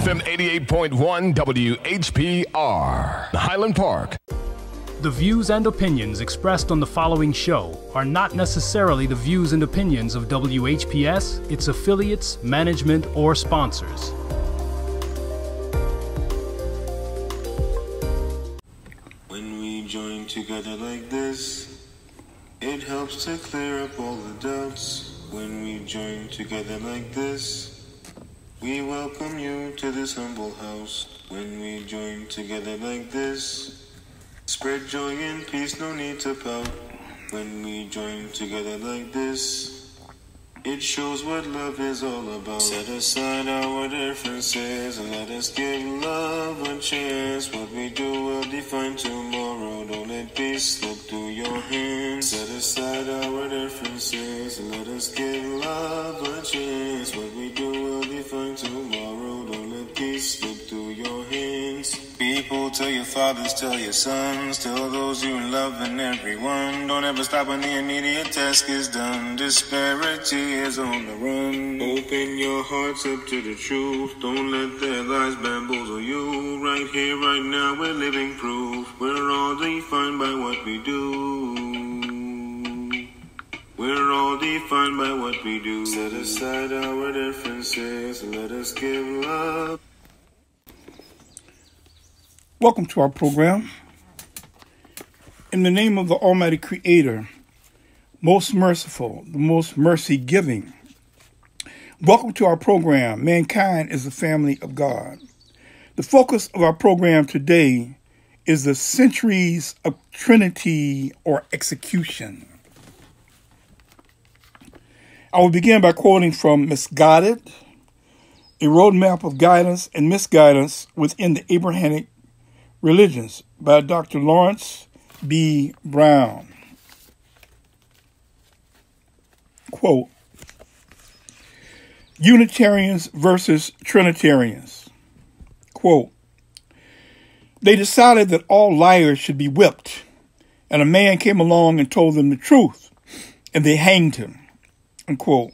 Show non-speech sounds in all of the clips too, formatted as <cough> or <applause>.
FM 88.1 WHPR, Highland Park. The views and opinions expressed on the following show are not necessarily the views and opinions of WHPR, its affiliates, management, or sponsors. When we join together like this, it helps to clear up all the doubts. When we join together like this, we welcome you to this humble house. When we join together like this, Spread joy and peace, no need to pout. When we join together like this, it shows what love is all about. Set aside our differences and let us give love a chance. What we do will define tomorrow. Don't let peace slip through your hands. Set aside our differences and let us give love a chance. What we do will define tomorrow. Don't let peace slip through your hands. People, tell your fathers, tell your sons, tell those you love and everyone. Don't ever stop when the immediate task is done. Disparity is on the run. Open your hearts up to the truth. Don't let their lies bamboozle you. Right here, right now, we're living proof. We're all defined by what we do. We're all defined by what we do. Set aside our differences let us give love. Welcome to our program. In the name of the Almighty Creator, most merciful, the most mercy giving, welcome to our program. Mankind is the family of God. The focus of our program today is the centuries of Trinity or execution. I will begin by quoting from Misguided, a roadmap of guidance and misguidance within the Abrahamic religions by Dr. Lawrence B. Brown. Quote Unitarians versus Trinitarians. Quote They decided that all liars should be whipped, and a man came along and told them the truth, and they hanged him. Unquote.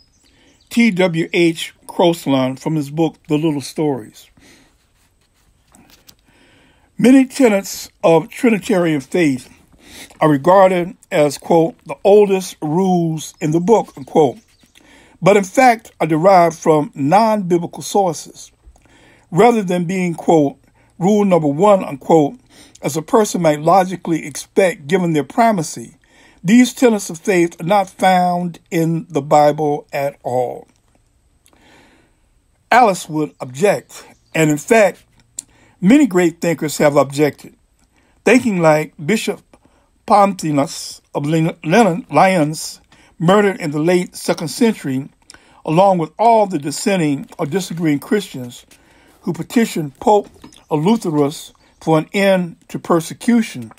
T.W.H. Crosland from his book, The Little Stories. Many tenets of Trinitarian faith are regarded as, quote, the oldest rules in the book, unquote, but in fact are derived from non biblical sources. Rather than being, quote, rule number one, unquote, as a person might logically expect given their primacy, these tenets of faith are not found in the Bible at all. Alice would object, and in fact, many great thinkers have objected, thinking like Bishop Pontius of Lyons, murdered in the late second century, along with all the dissenting or disagreeing Christians who petitioned Pope Eleutherius for an end to persecution.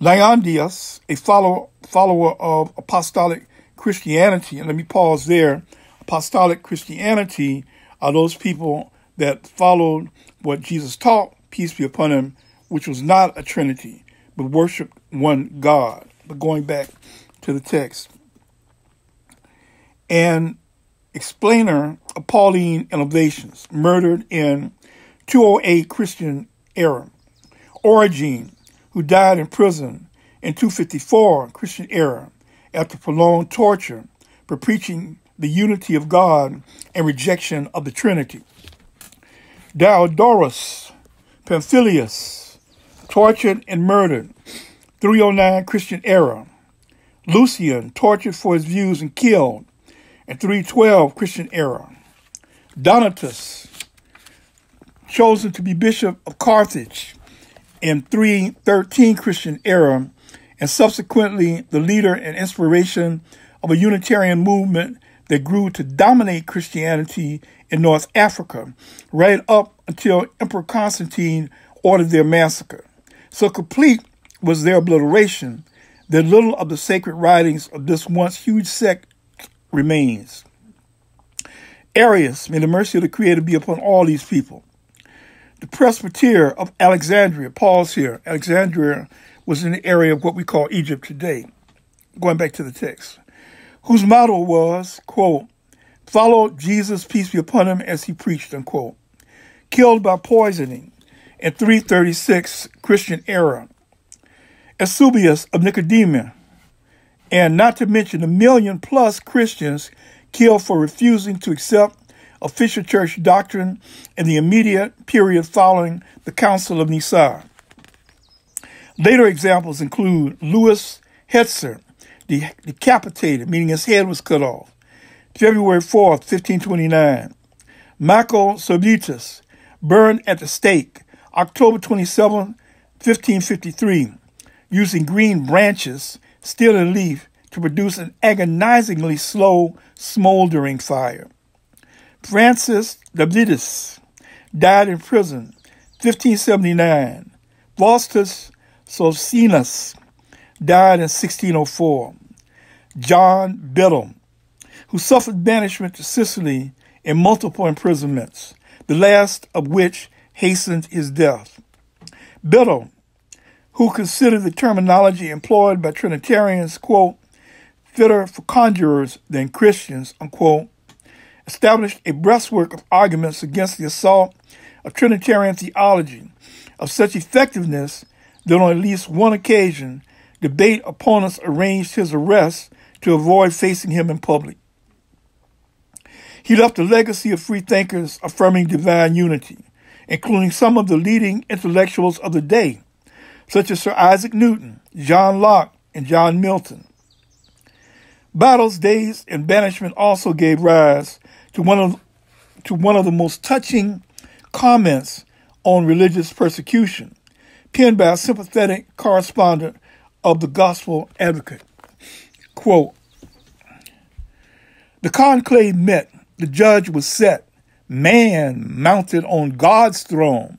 Leonidas, a follower, follower of apostolic Christianity, and let me pause there. Apostolic Christianity are those people that followed what Jesus taught, peace be upon him, which was not a trinity, but worshiped one God. But going back to the text. And explainer of Pauline innovations, murdered in 208 Christian era. Origen, who died in prison in 254 Christian era after prolonged torture for preaching the unity of God and rejection of the Trinity. Diodorus Pamphilus, tortured and murdered, 309 Christian era. Lucian, tortured for his views and killed, in 312 Christian era. Donatus, chosen to be bishop of Carthage in 313 Christian era, and subsequently the leader and inspiration of a Unitarian movement that grew to dominate Christianity in North Africa, right up until Emperor Constantine ordered their massacre. So complete was their obliteration that little of the sacred writings of this once huge sect remains. Arius, may the mercy of the Creator be upon all these people. The presbyter of Alexandria, Paul's here. Alexandria was in the area of what we call Egypt today. Going back to the text, whose motto was, quote, follow Jesus, peace be upon him, as he preached, unquote. killed by poisoning in 336 Christian era. Eusebius of Nicomedia, and not to mention a million plus Christians killed for refusing to accept official church doctrine in the immediate period following the Council of Nicaea. Later examples include Louis Hetzer, the decapitated, meaning his head was cut off, February 4th, 1529. Michael Servetus, burned at the stake, October 27, 1553, using green branches, still in leaf, to produce an agonizingly slow, smoldering fire. Francis Davidus died in prison, 1579. Faustus Socinus died in 1604. John Biddle, who suffered banishment to Sicily and multiple imprisonments, the last of which hastened his death. Biddle, who considered the terminology employed by Trinitarians, quote, fitter for conjurers than Christians, unquote, established a breastwork of arguments against the assault of Trinitarian theology of such effectiveness that on at least one occasion, debate opponents arranged his arrest to avoid facing him in public. He left a legacy of free thinkers affirming divine unity, including some of the leading intellectuals of the day, such as Sir Isaac Newton, John Locke, and John Milton. Biddle's, days, and banishment also gave rise to one of to one of the most touching comments on religious persecution, penned by a sympathetic correspondent of the Gospel Advocate. Quote, the conclave met, the judge was set, man mounted on God's throne,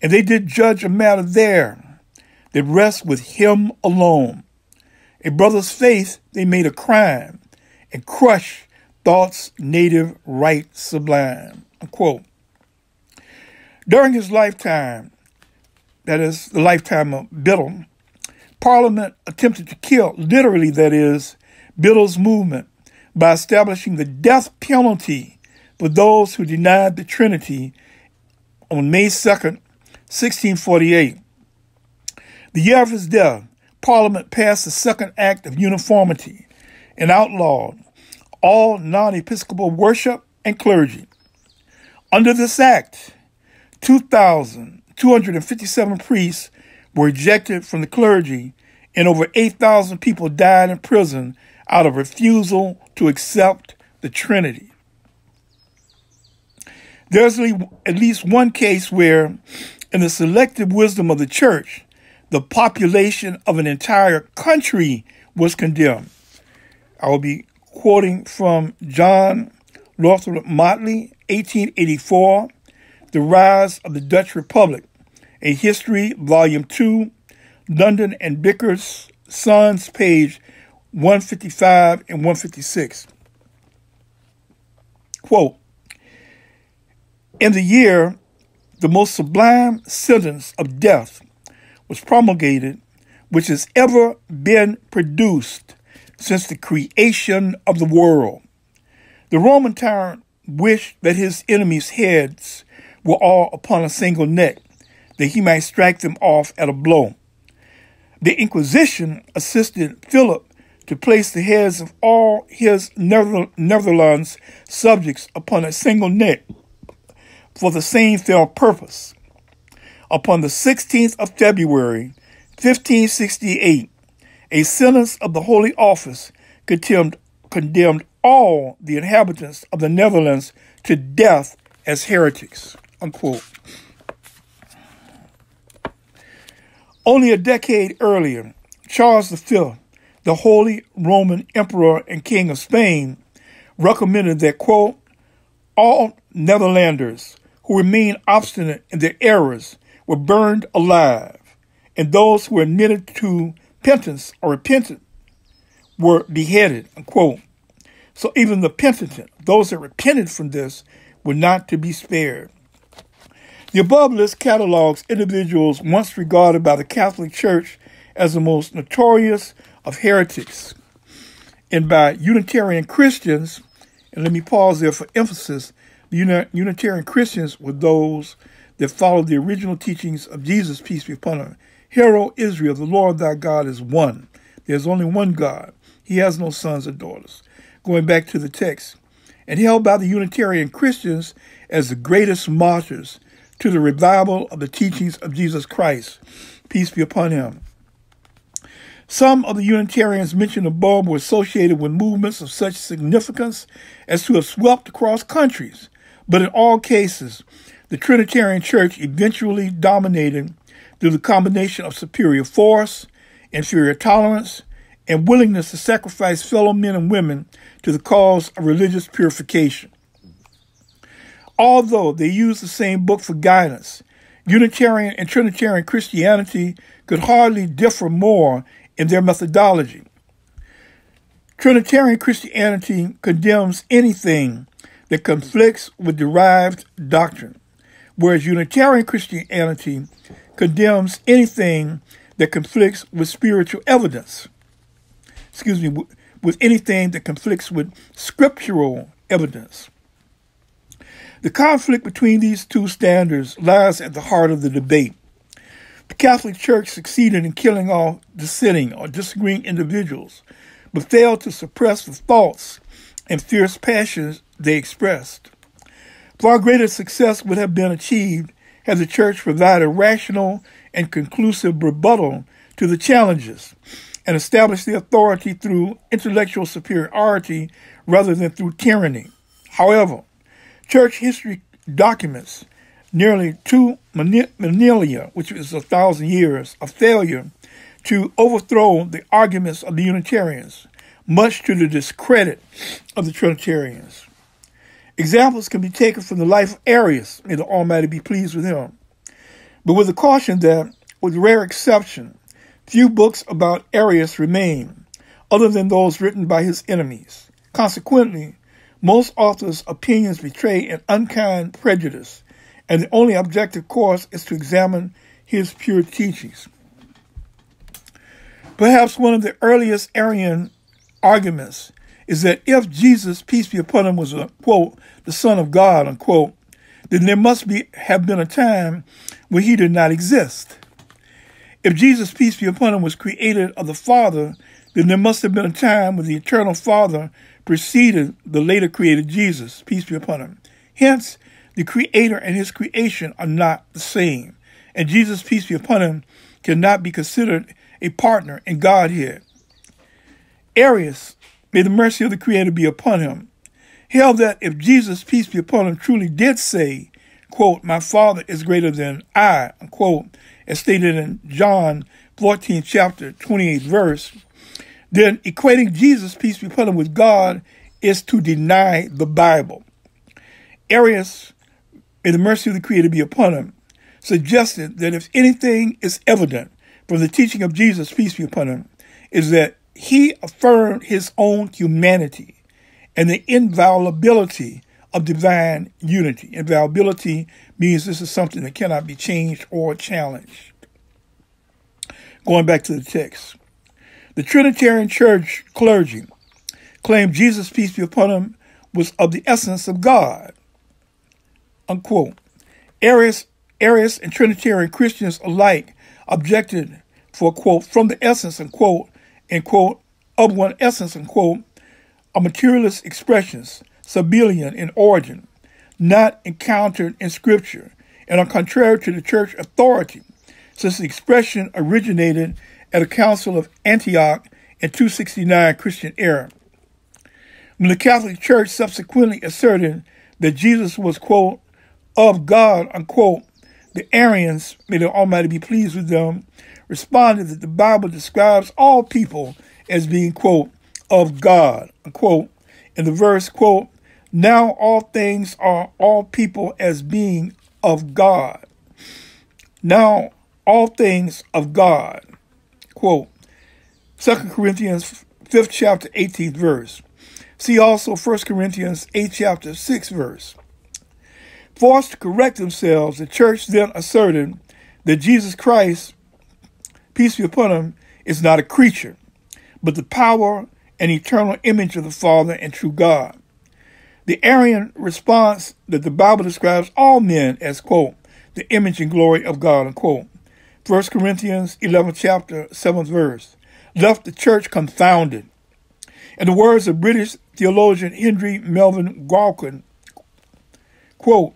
and they did judge a matter there that rests with him alone. A brother's faith they made a crime, and crush thoughts native right sublime. Unquote. During his lifetime, that is the lifetime of Biddle, Parliament attempted to kill, literally, that is, Biddle's movement by establishing the death penalty for those who denied the Trinity on May 2nd, 1648. The year of his death, Parliament passed the Second Act of Uniformity and outlawed all non Episcopal worship and clergy. Under this act, 2,257 priests were ejected from the clergy, and over 8,000 people died in prison out of refusal to accept the Trinity. There's at least one case where, in the selective wisdom of the church, the population of an entire country was condemned. I will be quoting from John Lothrop Motley, 1884, The Rise of the Dutch Republic, A History, Volume 2, London and Bickers, Sons, page 155 and 156. Quote, in the year the most sublime sentence of death was promulgated, which has ever been produced since the creation of the world. The Roman tyrant wished that his enemies' heads were all upon a single neck, that he might strike them off at a blow. The Inquisition assisted Philip to place the heads of all his Netherlands subjects upon a single neck for the same fell purpose. Upon the 16th of February, 1568, a sentence of the Holy Office condemned, condemned all the inhabitants of the Netherlands to death as heretics. Unquote. Only a decade earlier, Charles V, the Holy Roman Emperor and King of Spain, recommended that, quote, all Netherlanders who remain obstinate in their errors were burned alive, and those who were admitted to penitence or repentant were beheaded, unquote. So even the penitent, those that repented from this, were not to be spared. The above list catalogs individuals once regarded by the Catholic Church as the most notorious of heretics. And by Unitarian Christians, and let me pause there for emphasis, The Unitarian Christians were those that followed the original teachings of Jesus, peace be upon him. Hear, O Israel, the Lord thy God is one. There's only one God. He has no sons or daughters. Going back to the text, and held by the Unitarian Christians as the greatest martyrs to the revival of the teachings of Jesus Christ. Peace be upon him. Some of the Unitarians mentioned above were associated with movements of such significance as to have swept across countries, but in all cases, the Trinitarian Church eventually dominated through the combination of superior force, inferior tolerance, and willingness to sacrifice fellow men and women to the cause of religious purification. Although they used the same book for guidance, Unitarian and Trinitarian Christianity could hardly differ more in their methodology. Trinitarian Christianity condemns anything that conflicts with derived doctrine, whereas Unitarian Christianity condemns anything that conflicts with spiritual evidence. Excuse me, with anything that conflicts with scriptural evidence. The conflict between these two standards lies at the heart of the debate. The Catholic Church succeeded in killing off dissenting or disagreeing individuals, but failed to suppress the thoughts and fierce passions they expressed. Far greater success would have been achieved had the Church provided a rational and conclusive rebuttal to the challenges and established the authority through intellectual superiority rather than through tyranny. However, church history documents nearly two millennia, which is a thousand years, of failure to overthrow the arguments of the Unitarians, much to the discredit of the Trinitarians. Examples can be taken from the life of Arius, may the Almighty be pleased with him. But with the caution that, with rare exception, few books about Arius remain, other than those written by his enemies. Consequently, most authors' opinions betray an unkind prejudice, and the only objective course is to examine his pure teachings. Perhaps one of the earliest Arian arguments is that if Jesus, peace be upon him, was a quote, the Son of God, unquote, then there must be have been a time when he did not exist. If Jesus, peace be upon him, was created of the Father, then there must have been a time when the eternal Father preceded the later created Jesus, peace be upon him. Hence, the Creator and his creation are not the same, and Jesus, peace be upon him, cannot be considered a partner in Godhead. Arius May the mercy of the Creator be upon him. Held that if Jesus, peace be upon him, truly did say, quote, My Father is greater than I, unquote, as stated in John 14, chapter 28 verse, then equating Jesus, peace be upon him, with God is to deny the Bible. Arius, may the mercy of the Creator be upon him, suggested that if anything is evident from the teaching of Jesus, peace be upon him, is that he affirmed his own humanity and the inviolability of divine unity. Inviolability means this is something that cannot be changed or challenged. Going back to the text. The Trinitarian Church clergy claimed Jesus, peace be upon him, was of the essence of God. Unquote. Arius, Arius and Trinitarian Christians alike objected for, quote, from the essence, unquote, and quote, of one essence, and quote, are materialist expressions, Sabellian in origin, not encountered in Scripture, and are contrary to the church authority, since the expression originated at a council of Antioch in 269 Christian era. When the Catholic Church subsequently asserted that Jesus was, quote, of God, unquote, the Arians, may the Almighty be pleased with them, responded that the Bible describes all people as being, quote, of God, unquote. In the verse, quote, now all things are all people as being of God. Now all things of God. Quote, 2 Corinthians 5th chapter 18th verse. See also 1 Corinthians 8th chapter 6th verse. Forced to correct themselves, the church then asserted that Jesus Christ peace be upon him, is not a creature, but the power and eternal image of the Father and true God. The Arian response that the Bible describes all men as, quote, the image and glory of God, unquote. 1 Corinthians 11 chapter 7th verse, left the church confounded. In the words of British theologian Henry Melvin Gwatkin, quote,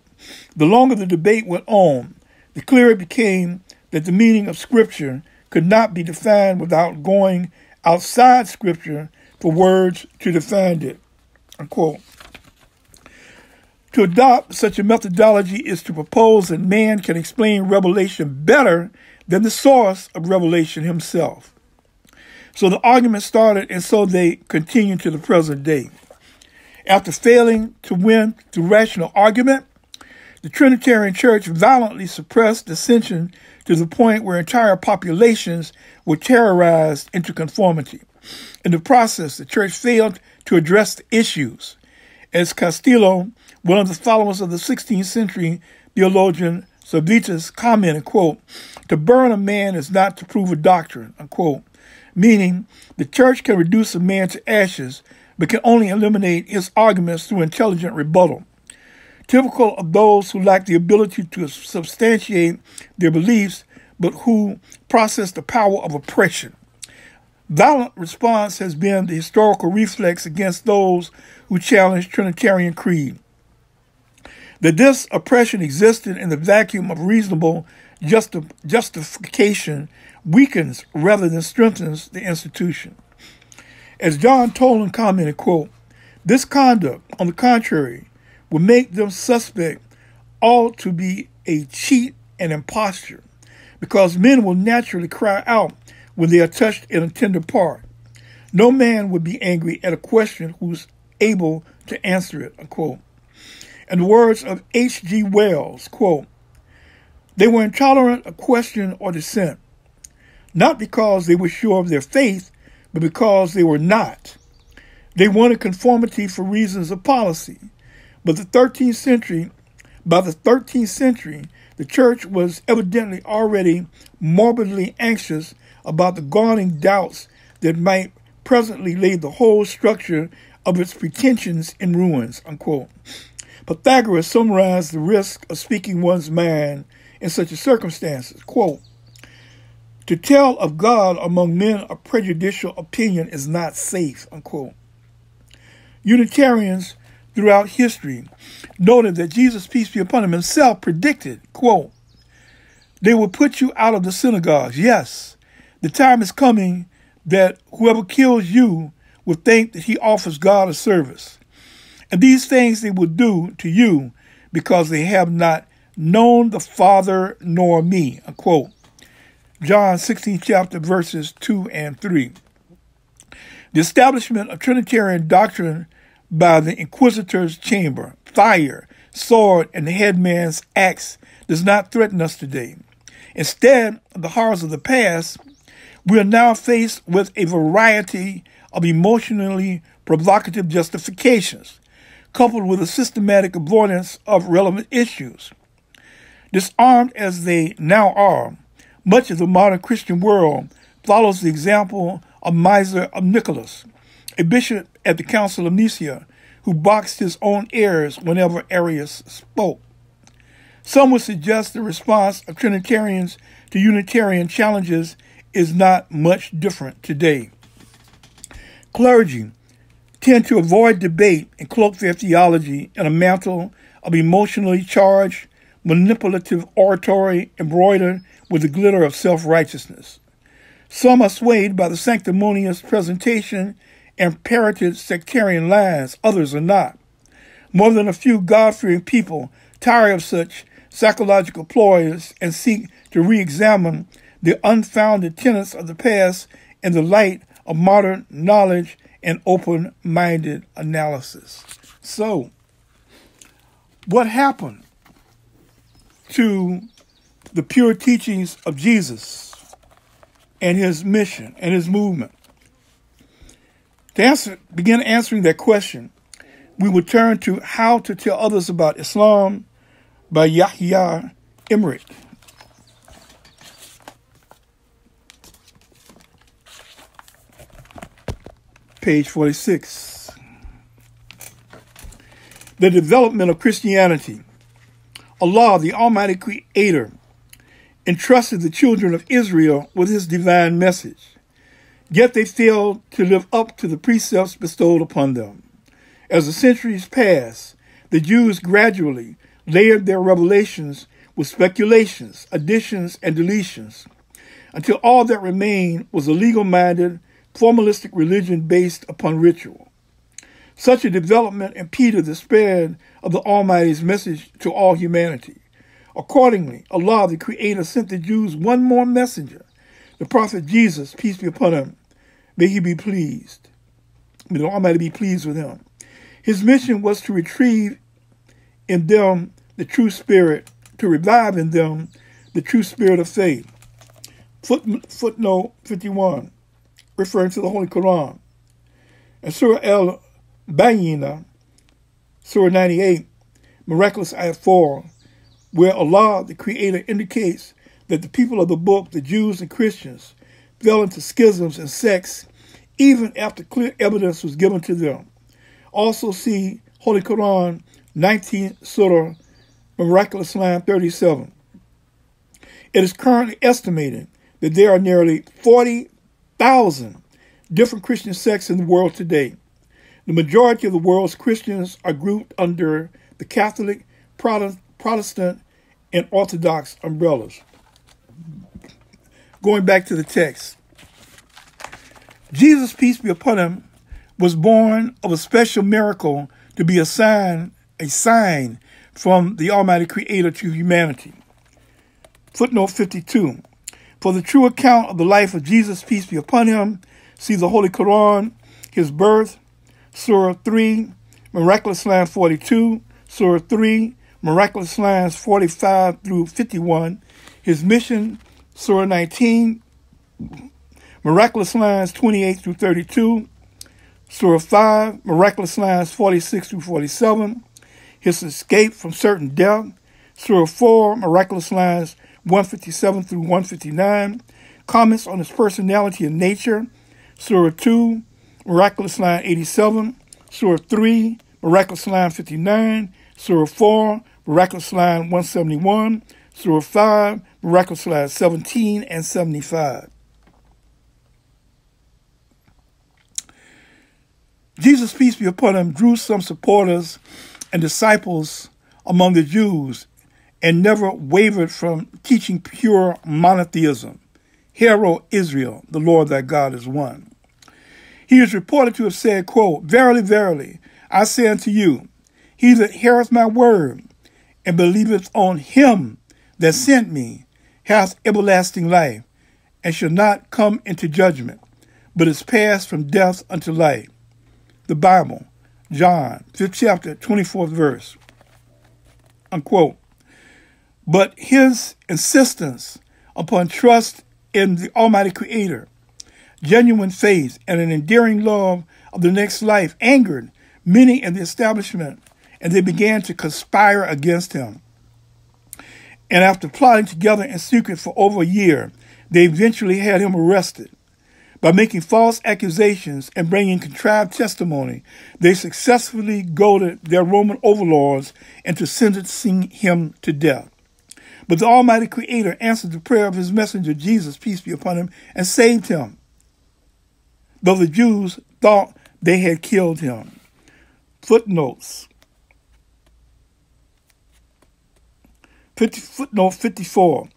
the longer the debate went on, the clearer it became that the meaning of Scripture could not be defined without going outside Scripture for words to define it. Unquote. To adopt such a methodology is to propose that man can explain revelation better than the source of revelation himself. So the argument started, and so they continue to the present day. After failing to win through rational argument, the Trinitarian Church violently suppressed dissension to the point where entire populations were terrorized into conformity. In the process, the church failed to address the issues. As Castellio, one of the followers of the 16th century theologian Servetus commented, quote, to burn a man is not to prove a doctrine, unquote, meaning the church can reduce a man to ashes, but can only eliminate his arguments through intelligent rebuttal. Typical of those who lack the ability to substantiate their beliefs, but who process the power of oppression. Violent response has been the historical reflex against those who challenge Trinitarian creed. That this oppression existed in the vacuum of reasonable justi- justification weakens rather than strengthens the institution. As John Toland commented, quote, this conduct, on the contrary, will make them suspect all to be a cheat and imposture, because men will naturally cry out when they are touched in a tender part. No man would be angry at a question who's able to answer it, unquote. In the words of H.G. Wells, quote, they were intolerant of question or dissent, not because they were sure of their faith, but because they were not. They wanted conformity for reasons of policy. But the 13th century, by the 13th century, the church was evidently already morbidly anxious about the guarding doubts that might presently lay the whole structure of its pretensions in ruins. Unquote. Pythagoras summarized the risk of speaking one's mind in such a circumstances. Quote, to tell of God among men a prejudicial opinion is not safe, unquote. Unitarians throughout history noted that Jesus, peace be upon him, himself predicted, quote, they will put you out of the synagogues. Yes, the time is coming that whoever kills you will think that he offers God a service. And these things they will do to you because they have not known the Father nor me. Unquote. John 16 chapter verses 2 and 3. The establishment of Trinitarian doctrine by the inquisitor's chamber, fire, sword, and the headman's axe does not threaten us today. Instead of the horrors of the past, we are now faced with a variety of emotionally provocative justifications, coupled with a systematic avoidance of relevant issues. Disarmed as they now are, much of the modern Christian world follows the example of Miser of Nicholas, a bishop at the Council of Nicaea who boxed his own ears whenever Arius spoke. Some would suggest the response of Trinitarians to Unitarian challenges is not much different today. Clergy tend to avoid debate and cloak their theology in a mantle of emotionally charged, manipulative oratory embroidered with the glitter of self righteousness. Some are swayed by the sanctimonious presentation parroted sectarian lines, others are not. More than a few God fearing people tire of such psychological ploys and seek to re examine the unfounded tenets of the past in the light of modern knowledge and open minded analysis. So, what happened to the pure teachings of Jesus and his mission and his movement? To answer, begin answering that question, we will turn to How to Tell Others About Islam by Yahya Emerick. Page 46. the development of Christianity. Allah, the Almighty Creator, entrusted the children of Israel with his divine message. Yet they failed to live up to the precepts bestowed upon them. As the centuries passed, the Jews gradually layered their revelations with speculations, additions, and deletions, until all that remained was a legal minded, formalistic religion based upon ritual. Such a development impeded the spread of the Almighty's message to all humanity. Accordingly, Allah the Creator sent the Jews one more messenger, the Prophet Jesus, peace be upon him. May he be pleased. May the Almighty be pleased with him. His mission was to retrieve in them the true spirit, to revive in them the true spirit of faith. Foot, footnote 51, referring to the Holy Quran. And Surah Al Bayyinah, Surah 98, miraculous ayat 4, where Allah, the Creator, indicates that the people of the book, the Jews and Christians, fell into schisms and sects even after clear evidence was given to them. Also see Holy Quran 19 Surah Miraculous Line 37. It is currently estimated that there are nearly 40,000 different Christian sects in the world today. The majority of the world's Christians are grouped under the Catholic, Protestant, and Orthodox umbrellas. Going back to the text, Jesus, peace be upon him, was born of a special miracle to be a sign, a sign from the Almighty Creator to humanity. Footnote 52. For the true account of the life of Jesus, peace be upon him, see the Holy Quran, his birth, Surah 3, Miraculous Line 42, Surah 3, Miraculous Lines 45 through 51, his mission, Surah 19, Miraculous Lines 28 through 32, Surah 5, Miraculous Lines 46 through 47, his escape from certain death, Surah 4, Miraculous Lines 157 through 159, comments on his personality and nature, Surah 2, Miraculous Line 87, Surah 3, Miraculous Line 59, Surah 4, Miraculous Line 171, Surah 5, Miraculous Line 17 and 75. Jesus, peace be upon him, drew some supporters and disciples among the Jews and never wavered from teaching pure monotheism. Hear, O Israel, the Lord thy God is one. He is reported to have said, quote, Verily, verily, I say unto you, he that heareth my word and believeth on him that sent me hath everlasting life, and shall not come into judgment, but is passed from death unto life the Bible, John, 5th chapter, 24th verse. Unquote. But his insistence upon trust in the Almighty Creator, genuine faith, and an endearing love of the next life angered many in the establishment, and they began to conspire against him. And after plotting together in secret for over a year, they eventually had him arrested. By making false accusations and bringing contrived testimony, they successfully goaded their Roman overlords into sentencing him to death. But the Almighty Creator answered the prayer of his messenger Jesus, peace be upon him, and saved him, though the Jews thought they had killed him. Footnotes Footnote 54.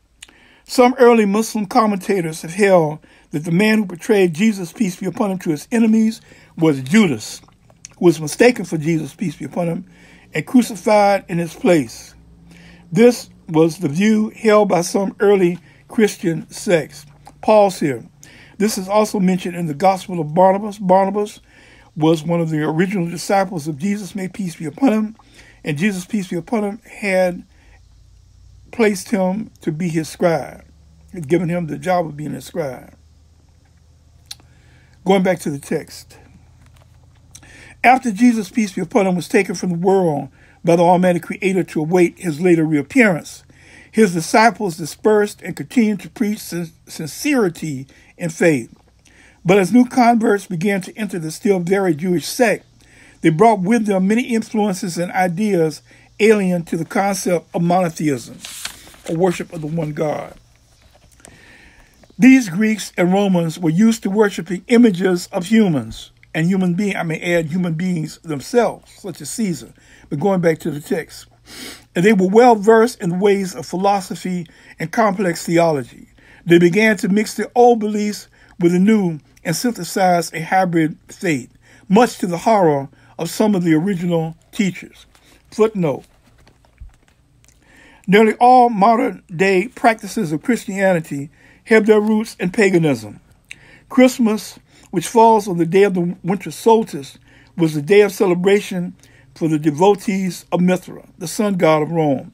Some early Muslim commentators have held that the man who betrayed Jesus, peace be upon him, to his enemies was Judas, who was mistaken for Jesus, peace be upon him, and crucified in his place. This was the view held by some early Christian sects. Pause here. This is also mentioned in the Gospel of Barnabas. Barnabas was one of the original disciples of Jesus, may peace be upon him, and Jesus, peace be upon him, had placed him to be his scribe, given him the job of being a scribe. Going back to the text. After Jesus, peace be upon him, was taken from the world by the Almighty Creator to await his later reappearance, his disciples dispersed and continued to preach sincerity and faith. But as new converts began to enter the still very Jewish sect, They brought with them many influences and ideas alien to the concept of monotheism, or worship of the one God. These Greeks and Romans were used to worshiping images of humans and human beings. I may add human beings themselves, such as Caesar. But going back to the text, and they were well versed in ways of philosophy and complex theology. They began to mix their old beliefs with the new and synthesize a hybrid faith, much to the horror of some of the original teachers. Footnote Nearly all modern day practices of Christianity have their roots in paganism. Christmas, which falls on the day of the winter solstice, was the day of celebration for the devotees of Mithra, the sun god of Rome.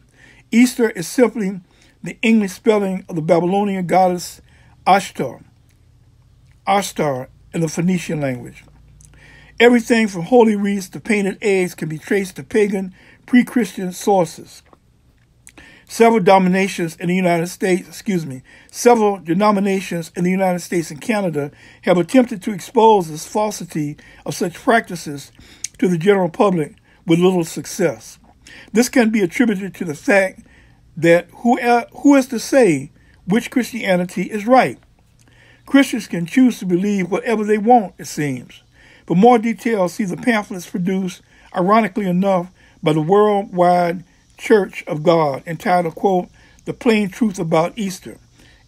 Easter is simply the English spelling of the Babylonian goddess Ashtar, Ashtar in the Phoenician language. Everything from holy wreaths to painted eggs can be traced to pagan, pre Christian sources. Several denominations in the United States, excuse me, several denominations in the United States and Canada have attempted to expose this falsity of such practices to the general public with little success. This can be attributed to the fact that who, who is to say which Christianity is right? Christians can choose to believe whatever they want, it seems. For more details, see the pamphlets produced, ironically enough, by the Worldwide Church of God, entitled, quote, The Plain Truth About Easter,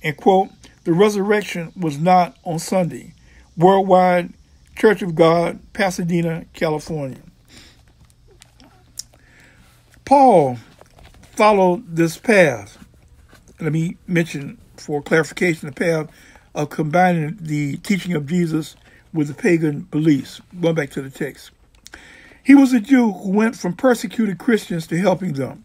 and, quote, The Resurrection Was Not on Sunday. Worldwide Church of God, Pasadena, California. Paul followed this path. Let me mention for clarification the path of combining the teaching of Jesus with the pagan beliefs. Going back to the text. He was a Jew who went from persecuted Christians to helping them.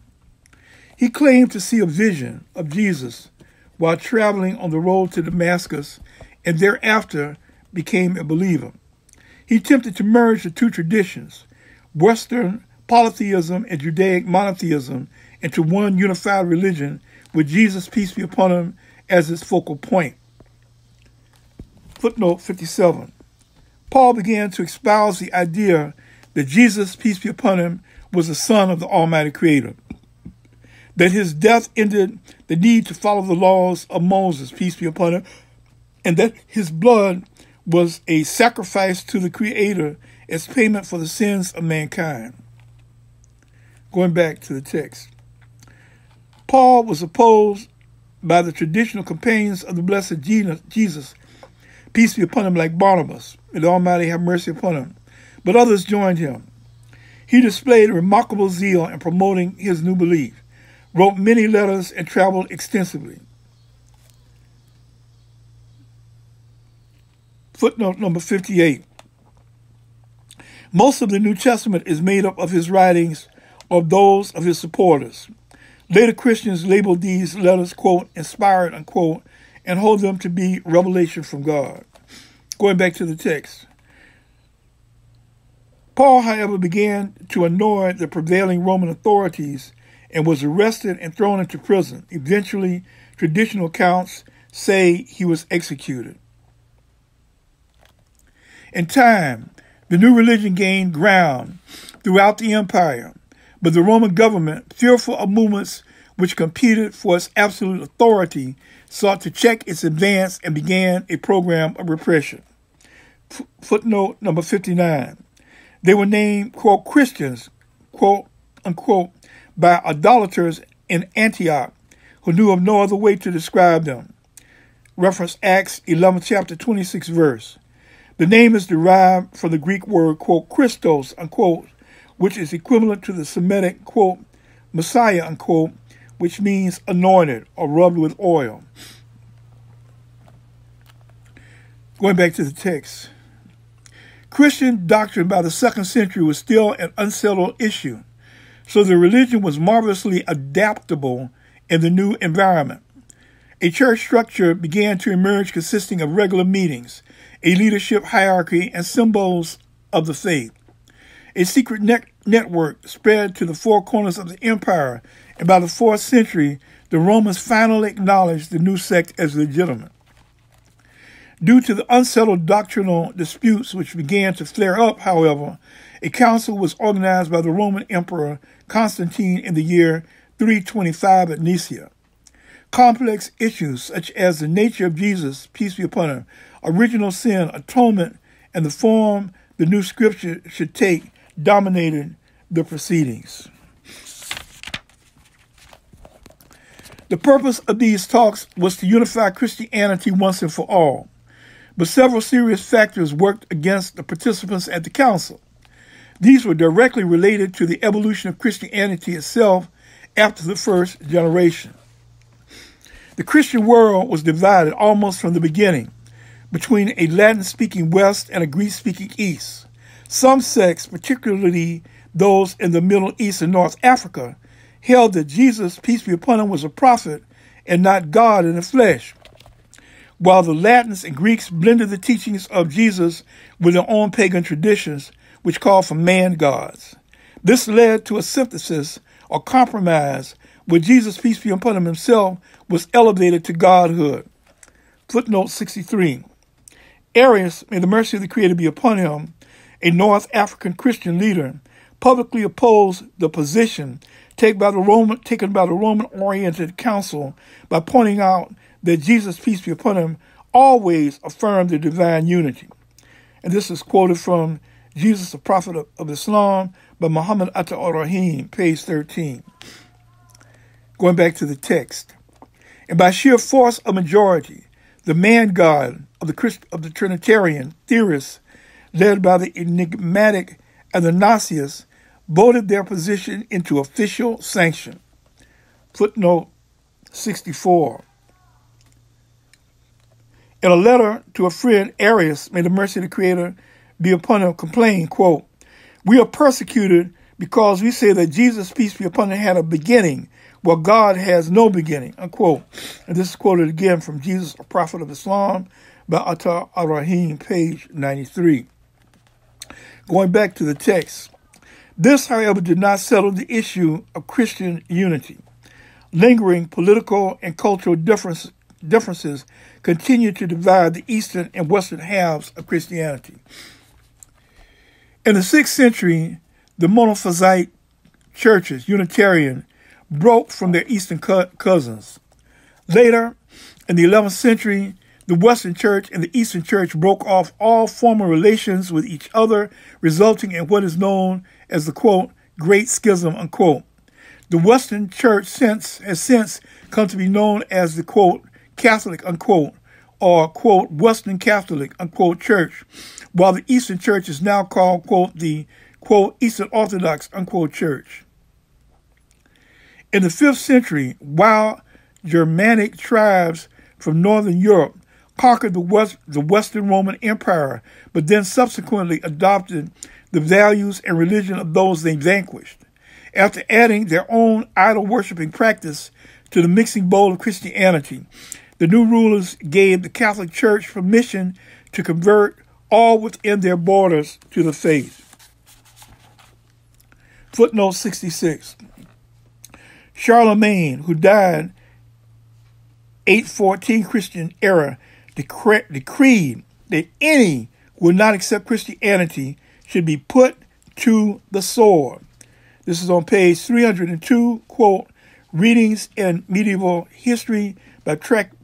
He claimed to see a vision of Jesus while traveling on the road to Damascus and thereafter became a believer. He attempted to merge the two traditions, Western polytheism and Judaic monotheism, into one unified religion with Jesus, peace be upon him, as its focal point. Footnote 57. Paul began to espouse the idea that Jesus, peace be upon him, was the Son of the Almighty Creator, that his death ended the need to follow the laws of Moses, peace be upon him, and that his blood was a sacrifice to the Creator as payment for the sins of mankind. Going back to the text, Paul was opposed by the traditional companions of the blessed Jesus, peace be upon him, like Barnabas, and the Almighty have mercy upon him. But others joined him. He displayed remarkable zeal in promoting his new belief, wrote many letters, and traveled extensively. Footnote number 58. Most of the New Testament is made up of his writings or those of his supporters. Later Christians labeled these letters, quote, inspired, unquote, and hold them to be revelation from God. Going back to the text. Paul, however, began to annoy the prevailing Roman authorities and was arrested and thrown into prison. Eventually, traditional accounts say he was executed. In time, the new religion gained ground throughout the empire but the Roman government, fearful of movements which competed for its absolute authority, sought to check its advance and began a program of repression. F- footnote number 59. They were named, quote, Christians, quote, unquote, by idolaters in Antioch who knew of no other way to describe them. Reference Acts 11, chapter 26, verse. The name is derived from the Greek word, quote, Christos, unquote, which is equivalent to the Semitic, quote, Messiah, unquote, which means anointed or rubbed with oil. Going back to the text. Christian doctrine by the second century was still an unsettled issue, so the religion was marvelously adaptable in the new environment. A church structure began to emerge consisting of regular meetings, a leadership hierarchy, and symbols of the faith. A secret net- network spread to the four corners of the empire, and by the fourth century, the Romans finally acknowledged the new sect as legitimate. Due to the unsettled doctrinal disputes which began to flare up, however, a council was organized by the Roman Emperor Constantine in the year 325 at Nicaea. Complex issues such as the nature of Jesus, peace be upon him, original sin, atonement, and the form the new scripture should take dominated the proceedings. The purpose of these talks was to unify Christianity once and for all, but several serious factors worked against the participants at the council. These were directly related to the evolution of Christianity itself after the first generation. The Christian world was divided almost from the beginning between a Latin speaking West and a Greek speaking East. Some sects, particularly those in the Middle East and North Africa, held that Jesus, peace be upon him, was a prophet and not God in the flesh, while the Latins and Greeks blended the teachings of Jesus with their own pagan traditions, which called for man gods. This led to a synthesis or compromise where Jesus, peace be upon him, himself was elevated to godhood. Footnote 63. Arius, may the mercy of the Creator be upon him, a North African Christian leader, publicly opposed the position taken by the Roman, taken by the Roman-oriented council by pointing out that Jesus, peace be upon him, always affirmed the divine unity. And this is quoted from Jesus, the Prophet of, of Islam, by Muhammad Atta Rahim, page 13. Going back to the text. And by sheer force of majority, the man God of the Christ, of the Trinitarian theorists, led by the enigmatic Athanasius, voted their position into official sanction. Footnote 64. In a letter to a friend, Arius, may the mercy of the Creator be upon him, complained, quote, We are persecuted because we say that Jesus, peace be upon him, had a beginning, while God has no beginning, unquote. And this is quoted again from Jesus, a prophet of Islam, by Atta al-Rahim, page 93. Going back to the text, this, however, did not settle the issue of Christian unity. Lingering political and cultural difference, differences continue to divide the eastern and western halves of Christianity. In the 6th century, the monophysite churches, Unitarian, broke from their eastern co- cousins. Later, in the 11th century, the Western Church and the Eastern Church broke off all former relations with each other, resulting in what is known as the quote, Great Schism, unquote. The Western Church since has since come to be known as the quote, Catholic, unquote, or quote, Western Catholic, unquote, Church, while the Eastern Church is now called, quote, the quote, Eastern Orthodox, unquote, Church. In the 5th century, while Germanic tribes from Northern Europe conquered the, West, the Western Roman Empire, but then subsequently adopted the values and religion of those they vanquished. After adding their own idol worshiping practice to the mixing bowl of Christianity, the new rulers gave the Catholic Church permission to convert all within their borders to the faith. Footnote 66. Charlemagne, who died 814 Christian era, decre- decreed that any who would not accept Christianity should be put to the sword. This is on page 302, quote, Readings in Medieval History by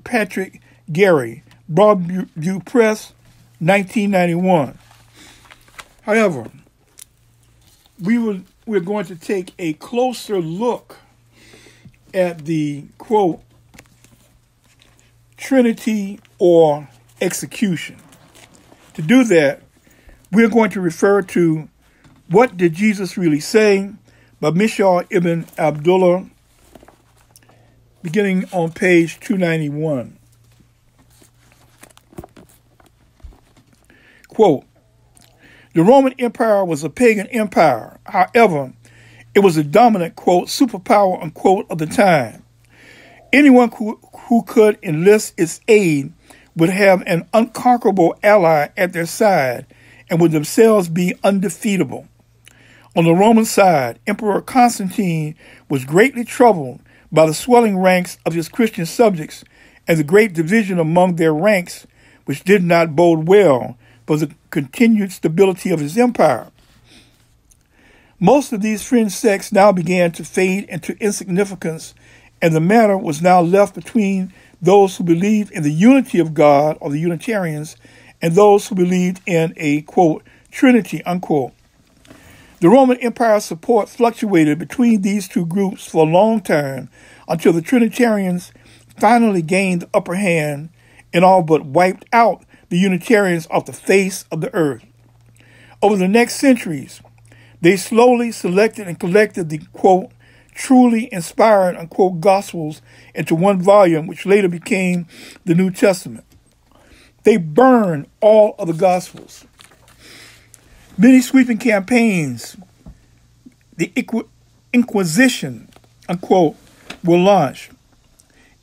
Patrick Geary, Broadview Press, 1991. However, we will, we're going to take a closer look at the, quote, Trinity or execution. To do that, we're going to refer to What Did Jesus Really Say by Mishal ibn Abdullah, beginning on page 291. Quote, the Roman Empire was a pagan empire. However, it was a dominant, quote, superpower, unquote, of the time. Anyone who, who could enlist its aid would have an unconquerable ally at their side and would themselves be undefeatable. On the Roman side, Emperor Constantine was greatly troubled by the swelling ranks of his Christian subjects and the great division among their ranks which did not bode well for the continued stability of his empire. Most of these fringe sects now began to fade into insignificance, and the matter was now left between those who believed in the unity of God, or the Unitarians, and those who believed in a, quote, Trinity, unquote. The Roman Empire's support fluctuated between these two groups for a long time until the Trinitarians finally gained the upper hand and all but wiped out the Unitarians off the face of the earth. Over the next centuries, they slowly selected and collected the quote, truly inspired unquote gospels into one volume, which later became the New Testament. They burned all of the gospels. Many sweeping campaigns, the Inquisition, unquote, were launched.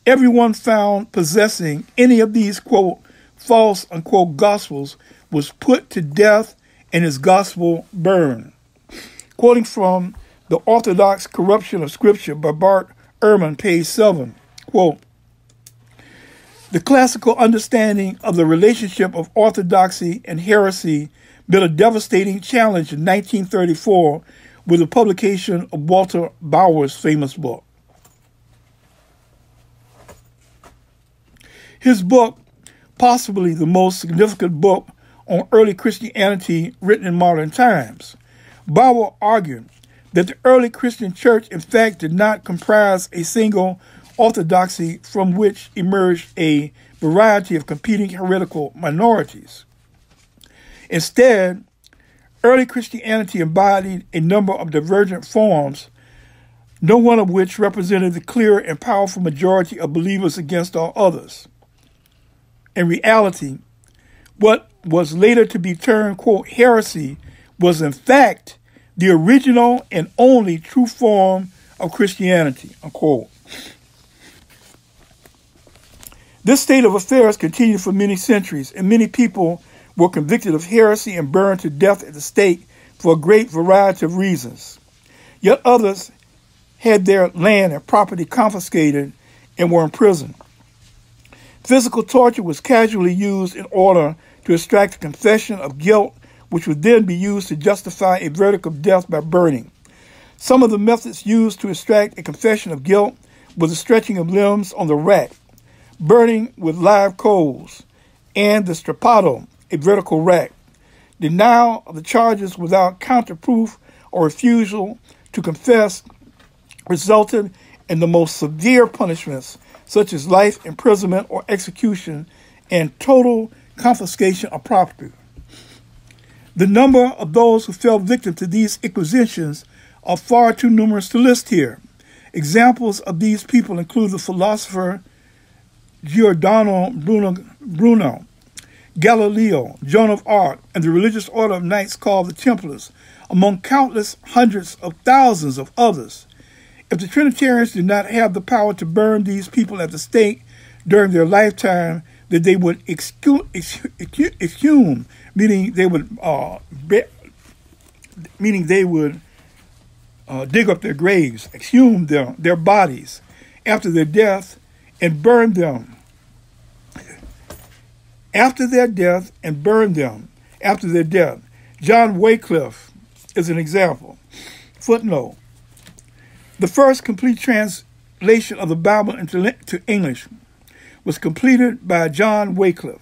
Everyone found possessing any of these, quote, false, unquote, gospels was put to death and his gospel burned. Quoting from The Orthodox Corruption of Scripture by Bart Ehrman, page 7, quote, the classical understanding of the relationship of orthodoxy and heresy met a devastating challenge in 1934 with the publication of Walter Bauer's famous book. His book, possibly the most significant book on early Christianity written in modern times, Bauer argued that the early Christian church, in fact, did not comprise a single orthodoxy from which emerged a variety of competing heretical minorities. Instead, early Christianity embodied a number of divergent forms, no one of which represented the clear and powerful majority of believers against all others. In reality, what was later to be termed, quote, heresy was in fact the original and only true form of Christianity, unquote. This state of affairs continued for many centuries, and many people were convicted of heresy and burned to death at the stake for a great variety of reasons. Yet others had their land and property confiscated and were imprisoned. Physical torture was casually used in order to extract a confession of guilt, which would then be used to justify a verdict of death by burning. Some of the methods used to extract a confession of guilt were the stretching of limbs on the rack, burning with live coals, and the strappado, a vertical rack. Denial of the charges without counterproof or refusal to confess resulted in the most severe punishments, such as life imprisonment or execution, and total confiscation of property. The number of those who fell victim to these inquisitions are far too numerous to list here. Examples of these people include the philosopher Giordano Bruno, Bruno, Galileo, Joan of Arc, and the religious order of knights called the Templars, among countless hundreds of thousands of others. If the Trinitarians did not have the power to burn these people at the stake during their lifetime, that they would exhume, meaning they would, uh, be, meaning they would uh, dig up their graves, exhume their, their bodies after their death, and burn them after their death and burn them after their death. John Wycliffe is an example. Footnote The first complete translation of the Bible into English was completed by John Wycliffe.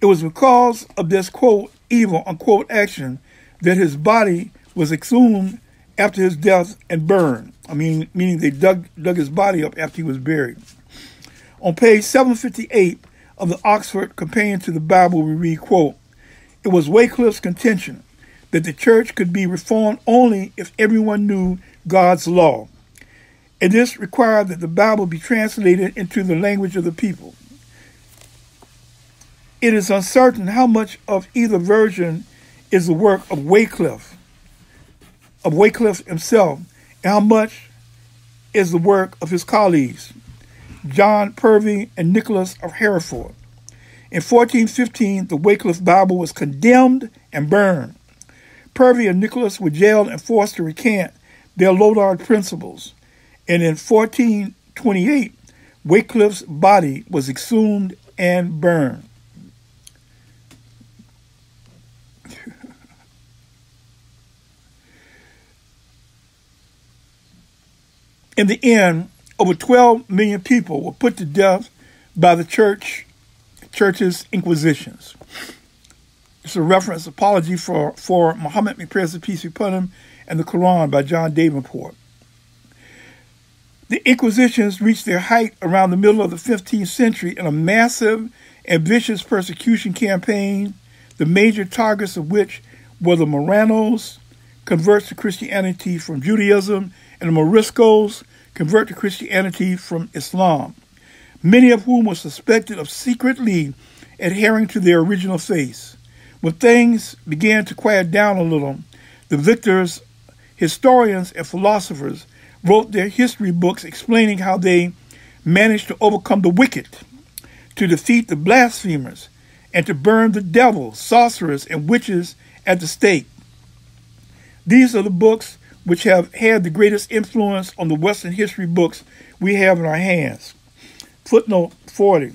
It was because of this quote evil unquote action that his body was exhumed after his death and burned. I mean, meaning they dug dug his body up after he was buried. On page 758 of the Oxford Companion to the Bible, we read, quote, It was Wycliffe's contention that the church could be reformed only if everyone knew God's law. And this required that the Bible be translated into the language of the people. It is uncertain how much of either version is the work of Wycliffe, of Wycliffe himself, and how much is the work of his colleagues. John Purvey, and Nicholas of Hereford. In 1415, the Wycliffe Bible was condemned and burned. Purvey and Nicholas were jailed and forced to recant their Lollard principles. And in 1428, Wycliffe's body was exhumed and burned. <laughs> In the end, over 12 million people were put to death by the church, church's inquisitions. It's a reference apology for, for Muhammad, may praise and peace be upon him, and the Quran by John Davenport. The Inquisitions reached their height around the middle of the 15th century in a massive and vicious persecution campaign, the major targets of which were the Marranos, converts to Christianity from Judaism, and the Moriscos, convert to Christianity from Islam, many of whom were suspected of secretly adhering to their original faith. When things began to quiet down a little, the victors, historians, and philosophers wrote their history books explaining how they managed to overcome the wicked, to defeat the blasphemers, and to burn the devils, sorcerers, and witches at the stake. These are the books which have had the greatest influence on the Western history books we have in our hands. Footnote 40.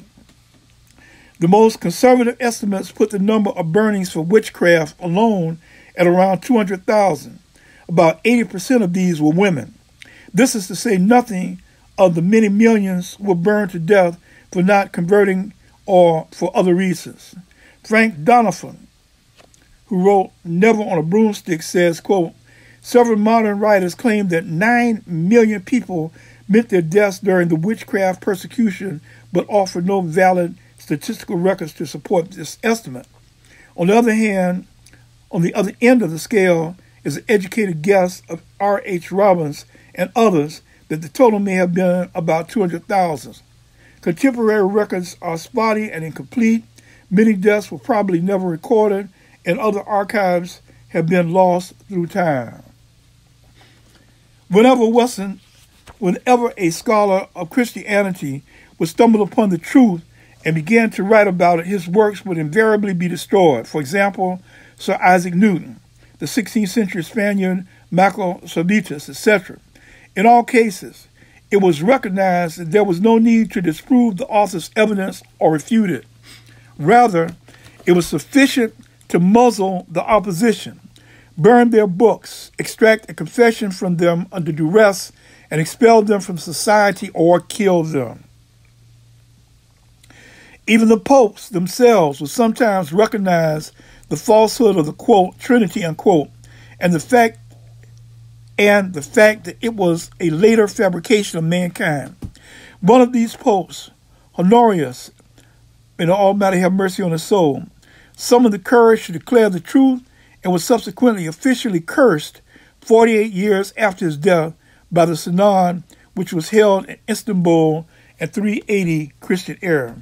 The most conservative estimates put the number of burnings for witchcraft alone at around 200,000. About 80% of these were women. This is to say nothing of the many millions who were burned to death for not converting or for other reasons. Frank Donovan, who wrote Never on a Broomstick, says, quote, Several modern writers claim that 9 million people met their deaths during the witchcraft persecution, but offer no valid statistical records to support this estimate. On the other hand, on the other end of the scale is an educated guess of R.H. Robbins and others that the total may have been about 200,000. Contemporary records are spotty and incomplete. Many deaths were probably never recorded, and other archives have been lost through time. Whenever Weston, whenever a scholar of Christianity would stumble upon the truth and began to write about it, his works would invariably be destroyed. For example, Sir Isaac Newton, the 16th century Spaniard Michael Servetus, etc. In all cases, it was recognized that there was no need to disprove the author's evidence or refute it. Rather, it was sufficient to muzzle the opposition, burn their books, extract a confession from them under duress, and expel them from society or kill them. Even the popes themselves would sometimes recognize the falsehood of the quote Trinity unquote, and the fact and the fact that it was a later fabrication of mankind. One of these popes, Honorius, may the Almighty have mercy on his soul, summoned the courage to declare the truth and was subsequently officially cursed 48 years after his death by the Synod, which was held in Istanbul in 380 Christian era.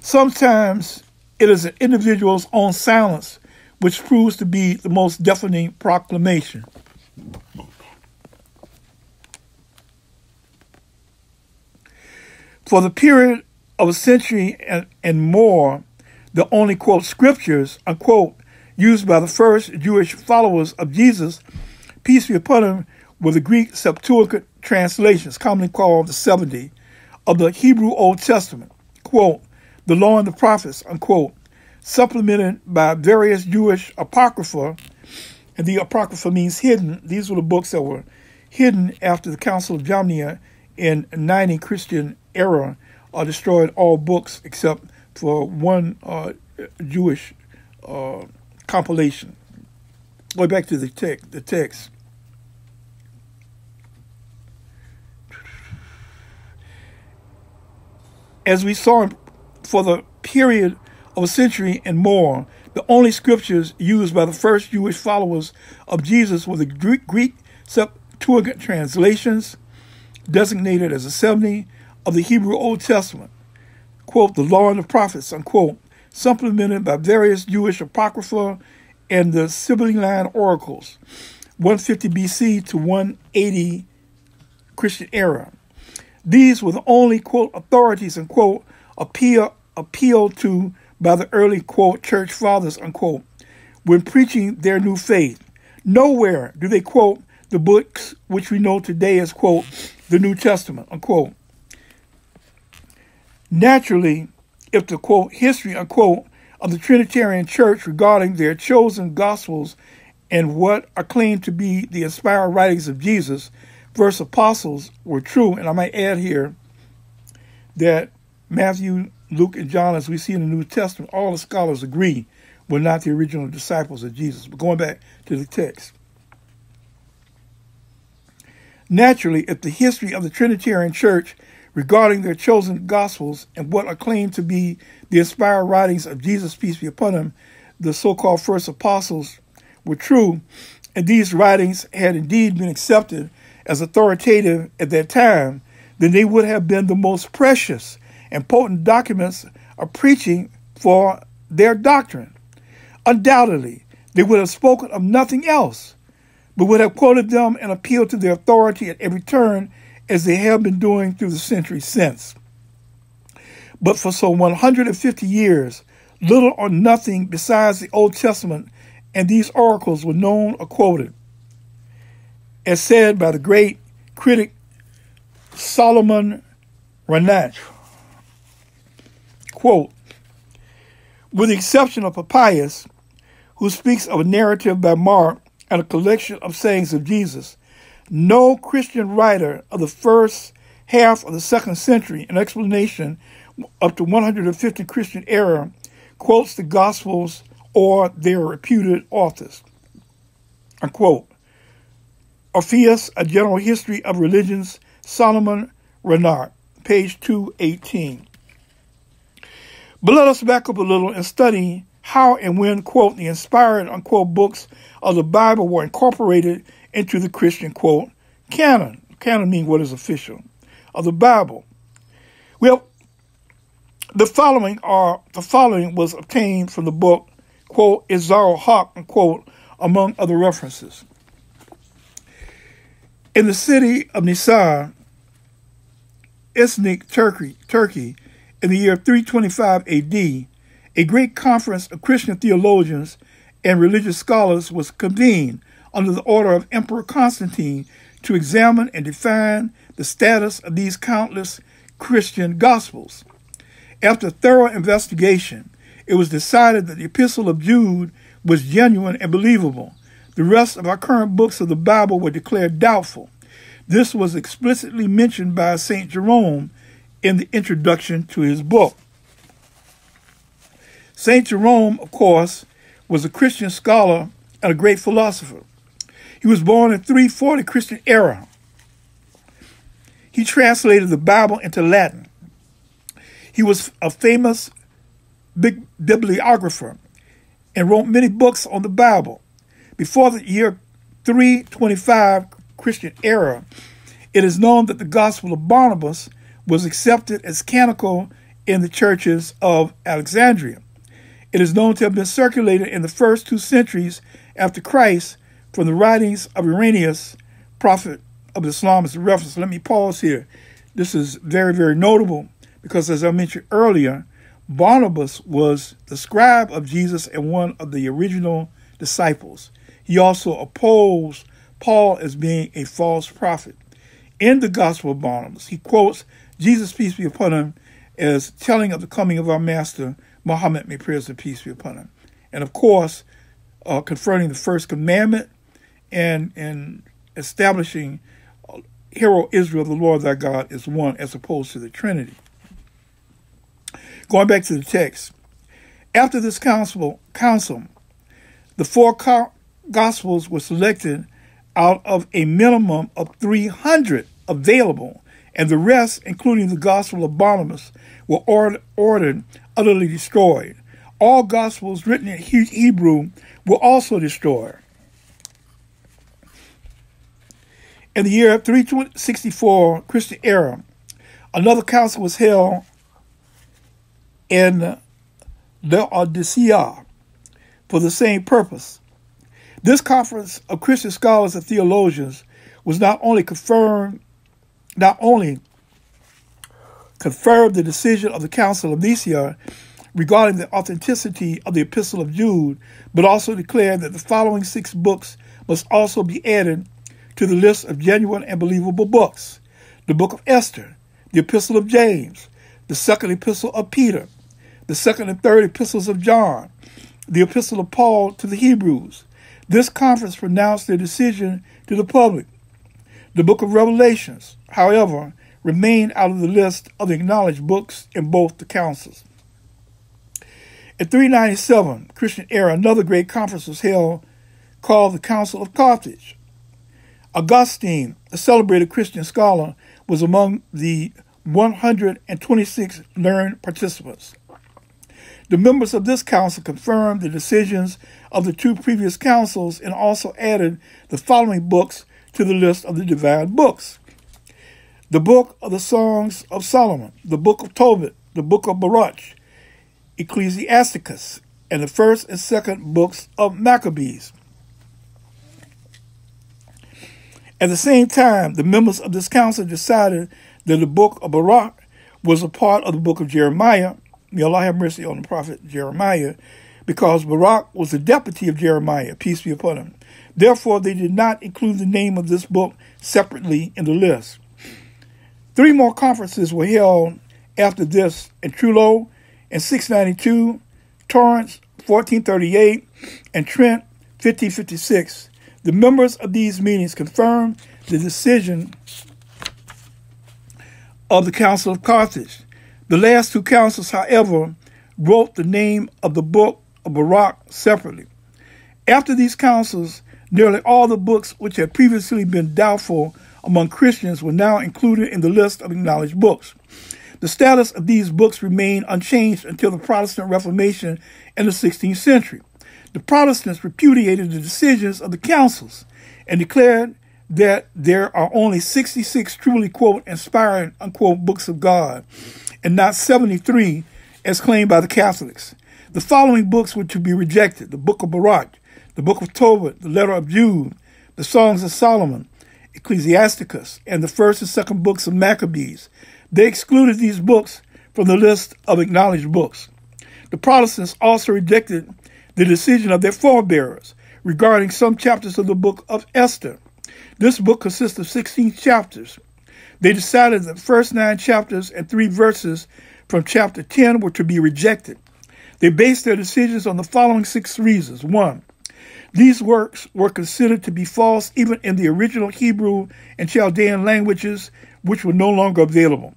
Sometimes it is an individual's own silence which proves to be the most deafening proclamation. For the period of a century and, and more, the only quote scriptures, unquote, used by the first Jewish followers of Jesus, peace be upon him, were the Greek Septuagint translations, commonly called the 70, of the Hebrew Old Testament, quote, the law and the prophets, unquote, supplemented by various Jewish apocrypha, and the apocrypha means hidden. These were the books that were hidden after the Council of Jamnia in 90 Christian era, uh, destroyed all books except for one uh, Jewish uh, compilation. Going back to the text, the text. As we saw for the period of a century and more, the only scriptures used by the first Jewish followers of Jesus were the Greek, Greek Septuagint translations, designated as the 70 of the Hebrew Old Testament, quote, the law and the prophets, unquote, supplemented by various Jewish apocrypha and the Sibylline oracles, 150 BC to 180 Christian era. These were the only, quote, authorities, unquote, appeal, appealed to by the early, quote, church fathers, unquote, when preaching their new faith. Nowhere do they quote the books which we know today as, quote, the New Testament, unquote. Naturally, if the, quote, history, unquote, of the Trinitarian Church regarding their chosen gospels and what are claimed to be the inspired writings of Jesus versus apostles were true. And I might add here that Matthew, Luke, and John, as we see in the New Testament, all the scholars agree were not the original disciples of Jesus. But going back to the text. Naturally, if the history of the Trinitarian Church regarding their chosen Gospels and what are claimed to be the inspired writings of Jesus, peace be upon him, the so called first apostles, were true, and these writings had indeed been accepted as authoritative at that time, then they would have been the most precious and potent documents of preaching for their doctrine. Undoubtedly, they would have spoken of nothing else, but would have quoted them and appealed to their authority at every turn as they have been doing through the centuries since. But for some 150 years, little or nothing besides the Old Testament and these oracles were known or quoted. As said by the great critic Solomon Reinach, quote, with the exception of Papias, who speaks of a narrative by Mark and a collection of sayings of Jesus, no Christian writer of the first half of the second century, an explanation up to 150 Christian era, quotes the Gospels or their reputed authors. Unquote. Orpheus, A General History of Religions, Solomon Reinach, page 218. But let us back up a little and study how and when, quote, the inspired, unquote, books of the Bible were incorporated into the Christian, quote, canon. Canon means what is official of the Bible. Well, the following are the following was obtained from the book quote, Izhar-ul-Haq, unquote, among other references. In the city of Nicaea, Iznik, Turkey, Turkey, in the year 325 AD, a great conference of Christian theologians and religious scholars was convened under the order of Emperor Constantine to examine and define the status of these countless Christian gospels. After thorough investigation, it was decided that the Epistle of Jude was genuine and believable. The rest of our current books of the Bible were declared doubtful. This was explicitly mentioned by St. Jerome in the introduction to his book. St. Jerome, of course, was a Christian scholar and a great philosopher. He was born in 340 Christian era. He translated the Bible into Latin. He was a famous big bibliographer and wrote many books on the Bible. Before the year 325 Christian era, it is known that the Gospel of Barnabas was accepted as canonical in the churches of Alexandria. It is known to have been circulated in the first two centuries after Christ from the writings of Irenaeus, prophet of Islam, as a reference. Let me pause here. This is very, very notable because, as I mentioned earlier, Barnabas was the scribe of Jesus and one of the original disciples. He also opposed Paul as being a false prophet. In the Gospel of Barnabas, he quotes Jesus, peace be upon him, as telling of the coming of our Master, Muhammad, may prayers and peace be upon him. And of course, uh, confirming the first commandment and, and establishing uh, Hero Israel, the Lord thy God, is one as opposed to the Trinity. Going back to the text, after this council, council the four gospels were selected out of a minimum of 300 available, and the rest, including the gospel of Barnabas, were ordered, ordered utterly destroyed. All gospels written in Hebrew were also destroyed. In the year 364 Christian era, another council was held in the Laodicea for the same purpose. This conference of Christian scholars and theologians was not only confirmed, not only confirmed the decision of the Council of Nicaea regarding the authenticity of the Epistle of Jude, but also declared that the following six books must also be added to the list of genuine and believable books the book of Esther, the Epistle of James, the second Epistle of Peter, the second and third epistles of John, the epistle of Paul to the Hebrews, This conference pronounced their decision to the public. The book of Revelations, however, remained out of the list of the acknowledged books in both the councils. In 397, Christian era, another great conference was held called the Council of Carthage. Augustine, a celebrated Christian scholar, was among the 126 learned participants. The members of this council confirmed the decisions of the two previous councils and also added the following books to the list of the divine books the book of the Songs of Solomon, the book of Tobit, the book of Baruch, Ecclesiasticus, and the first and second books of Maccabees. At the same time, the members of this council decided that the book of Baruch was a part of the book of Jeremiah. May Allah have mercy on the prophet Jeremiah, because Baruch was the deputy of Jeremiah, peace be upon him. Therefore, they did not include the name of this book separately in the list. Three more conferences were held after this in Trullo in 692, Florence 1438, and Trent 1556. The members of these meetings confirmed the decision of the Council of Carthage. The last two councils, however, wrote the name of the book of Baruch separately. After these councils, nearly all the books which had previously been doubtful among Christians were now included in the list of acknowledged books. The status of these books remained unchanged until the Protestant Reformation in the 16th century. The Protestants repudiated the decisions of the councils and declared that there are only 66 truly, quote, inspiring, unquote, books of God, and not 73 as claimed by the Catholics. The following books were to be rejected the Book of Baruch, the Book of Tobit, the Letter of Jude, the Songs of Solomon, Ecclesiasticus, and the first and second books of Maccabees. They excluded these books from the list of acknowledged books. The Protestants also rejected the decision of their forebears regarding some chapters of the book of Esther. This book consists of 16 chapters. They decided that the first nine chapters and three verses from chapter 10 were to be rejected. They based their decisions on the following six reasons. One, these works were considered to be false even in the original Hebrew and Chaldean languages, which were no longer available.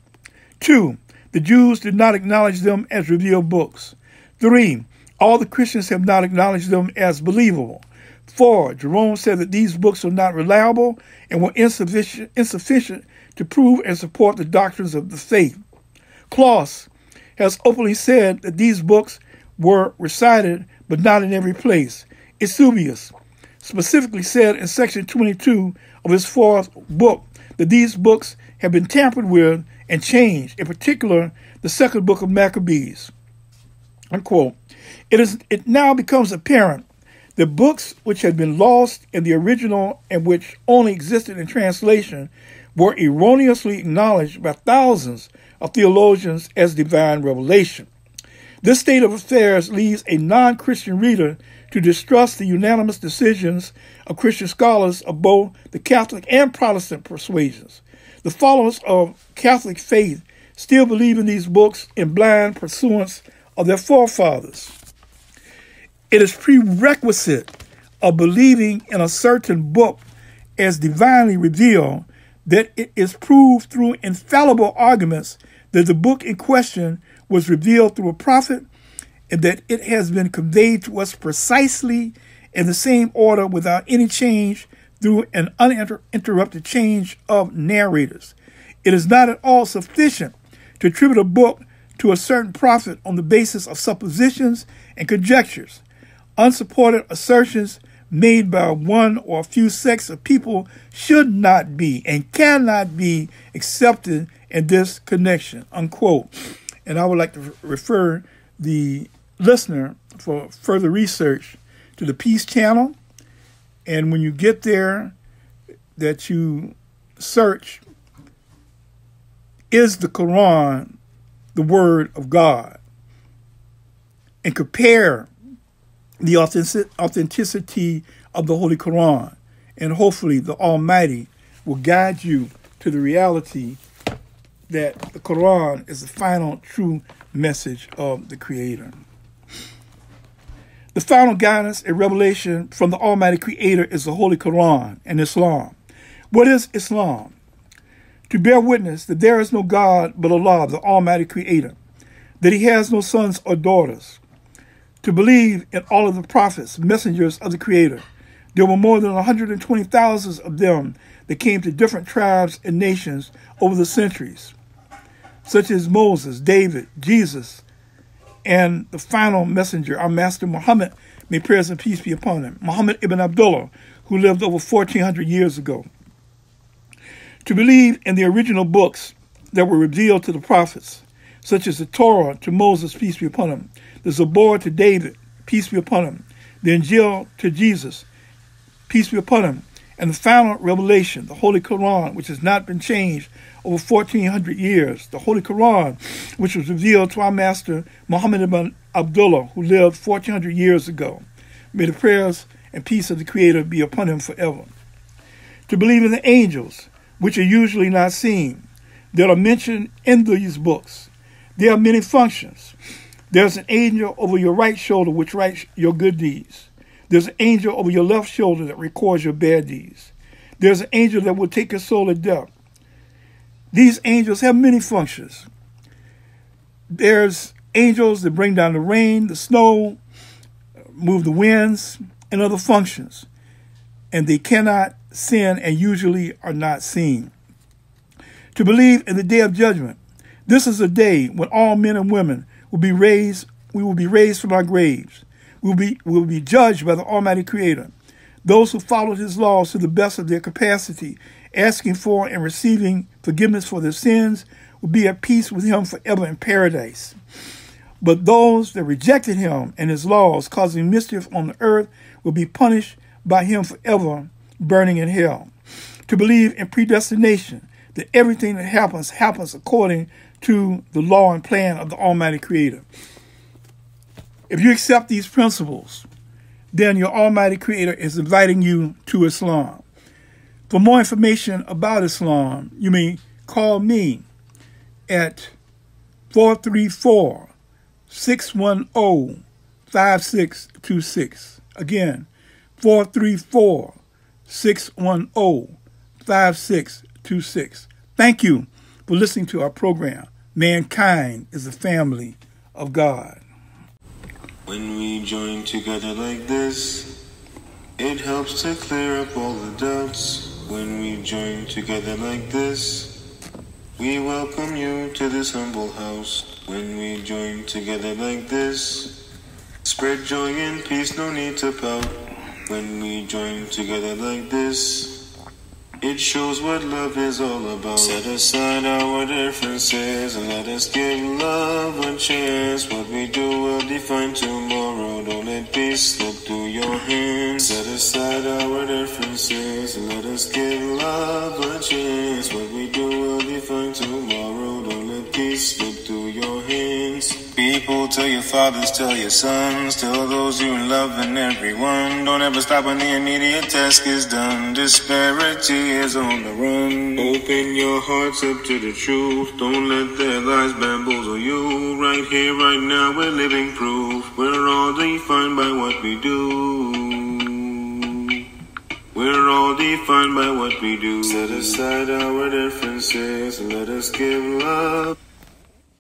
Two, the Jews did not acknowledge them as revealed books. Three, all the Christians have not acknowledged them as believable. Four, Jerome said that these books are not reliable and were insufficient, insufficient to prove and support the doctrines of the faith. Klaus has openly said that these books were recited, but not in every place. Eusebius specifically said in section 22 of his fourth book that these books have been tampered with and changed, in particular, the second book of Maccabees. Unquote. It, is, it now becomes apparent that books which had been lost in the original and which only existed in translation were erroneously acknowledged by thousands of theologians as divine revelation. This state of affairs leads a non Christian reader to distrust the unanimous decisions of Christian scholars of both the Catholic and Protestant persuasions. The followers of Catholic faith still believe in these books in blind pursuance of their forefathers. It is prerequisite of believing in a certain book as divinely revealed that it is proved through infallible arguments that the book in question was revealed through a prophet and that it has been conveyed to us precisely in the same order without any change through an uninterrupted change of narrators. It is not at all sufficient to attribute a book to a certain prophet on the basis of suppositions and conjectures. Unsupported assertions made by one or a few sects of people should not be and cannot be accepted in this connection. Unquote. And I would like to refer the listener for further research to the Peace Channel. And when you get there, that you search, is the Quran the Word of God? And compare the authenticity of the Holy Quran. And hopefully, the Almighty will guide you to the reality that the Quran is the final true message of the Creator. The final guidance and revelation from the Almighty Creator is the Holy Quran and Islam. What is Islam? To bear witness that there is no God but Allah, the Almighty Creator, that He has no sons or daughters. To believe in all of the prophets, messengers of the Creator. There were more than 120,000 of them that came to different tribes and nations over the centuries, such as Moses, David, Jesus, and the final messenger, our master Muhammad, may prayers and peace be upon him, Muhammad ibn Abdullah, who lived over 1400 years ago. To believe in the original books that were revealed to the prophets, such as the Torah to Moses, peace be upon him, the Zabur to David, peace be upon him, the Injil to Jesus, peace be upon him, and the final revelation, the Holy Quran, which has not been changed over 1400 years, the Holy Quran, which was revealed to our master Muhammad ibn Abdullah, who lived 1400 years ago. May the prayers and peace of the Creator be upon him forever. To believe in the angels, which are usually not seen, that are mentioned in these books. There are many functions. There's an angel over your right shoulder which writes your good deeds. There's an angel over your left shoulder that records your bad deeds. There's an angel that will take your soul at death. These angels have many functions. There's angels that bring down the rain, the snow, move the winds, and other functions. And they cannot sin and usually are not seen. To believe in the day of judgment. This is a day when all men and women will be raised, we will be raised from our graves. We will be, we will be judged by the Almighty Creator. Those who followed his laws to the best of their capacity asking for and receiving forgiveness for their sins will be at peace with him forever in paradise. But those that rejected him and his laws, causing mischief on the earth, will be punished by him forever, burning in hell. To believe in predestination, that everything that happens happens according to the law and plan of the Almighty Creator. If you accept these principles, then your Almighty Creator is inviting you to Islam. For more information about Islam, you may call me at 434 610 5626. Again, 434 610 5626. Thank you for listening to our program. Mankind is the family of God. When we join together like this, it helps to clear up all the doubts. When we join together like this, we welcome you to this humble house. When we join together like this, spread joy and peace, no need to pout. When we join together like this, it shows what love is all about. Set aside our differences and let us give love a chance. What we do will define tomorrow. Don't let peace slip through your hands. Set aside our differences and let us give love a chance. What we do will define tomorrow. Don't let peace slip through your hands. People, tell your fathers, tell your sons, tell those you love and everyone. Don't ever stop when the immediate task is done. Disparity is on the run. Open your hearts up to the truth. Don't let their lies bamboozle you. Right here, right now, we're living proof. We're all defined by what we do. We're all defined by what we do. Set aside our differences let us give love.